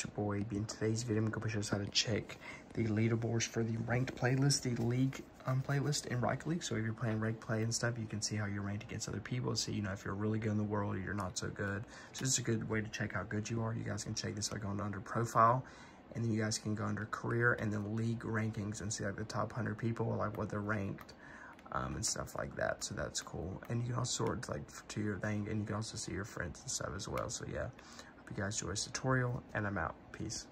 it's your boy. In today's video, I'm going to show us how to check the leaderboards for the ranked playlist, the league um, playlist in Rocket League. So if you're playing ranked play and stuff, you can see how you're ranked against other people. See, you know, if you're really good in the world or you're not so good. So is a good way to check how good you are. You guys can check this by going under profile and then you guys can go under career and then league rankings and see like the top 100 people, like what they're ranked um, and stuff like that. So that's cool. And you can also sort like to your thing and you can also see your friends and stuff as well. So yeah, hope you guys enjoy this tutorial and I'm out. Peace.